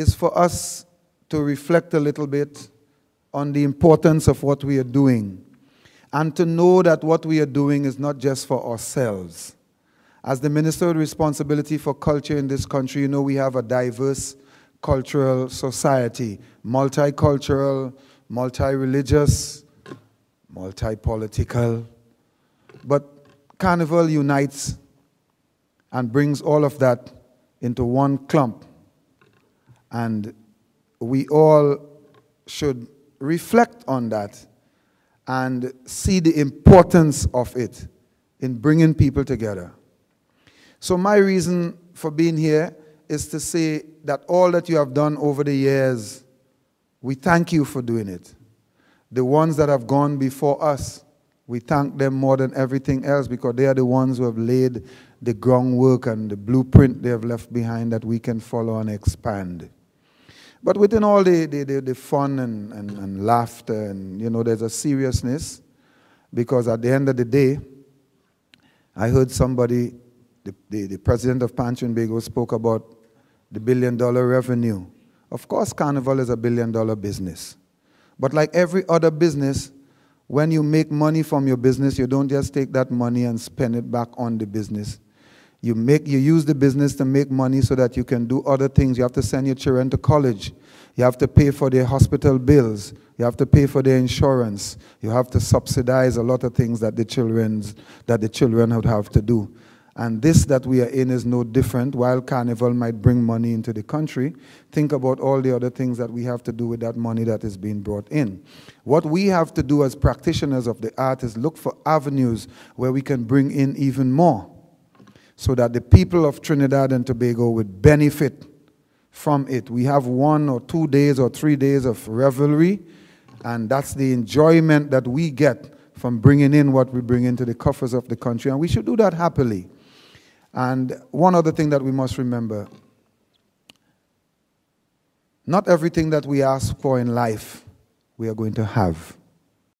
is for us to reflect a little bit on the importance of what we are doing and to know that what we are doing is not just for ourselves. As the Minister with responsibility for culture in this country, you know we have a diverse cultural society, multicultural, multi-religious, multi-political. But Carnival unites and brings all of that into one clump. And we all should reflect on that and see the importance of it in bringing people together. So, my reason for being here is to say that all that you have done over the years, we thank you for doing it. The ones that have gone before us, we thank them more than everything else because they are the ones who have laid the groundwork and the blueprint they have left behind that we can follow and expand. But within all the, the, the, the fun and, and, and laughter, and you know, there's a seriousness because at the end of the day, I heard somebody, the, the, the president of Pan Trinbago spoke about the billion dollar revenue. Of course, Carnival is a billion dollar business. But like every other business, when you make money from your business, you don't just take that money and spend it back on the business. You, make, you use the business to make money so that you can do other things. You have to send your children to college. You have to pay for their hospital bills. You have to pay for their insurance. You have to subsidize a lot of things that the, children's, that the children would have to do. And this that we are in is no different. While Carnival might bring money into the country, think about all the other things that we have to do with that money that is being brought in. What we have to do as practitioners of the art is look for avenues where we can bring in even more so that the people of Trinidad and Tobago would benefit from it. We have one or two days or three days of revelry, and that's the enjoyment that we get from bringing in what we bring into the coffers of the country, and we should do that happily. And one other thing that we must remember not everything that we ask for in life we are going to have.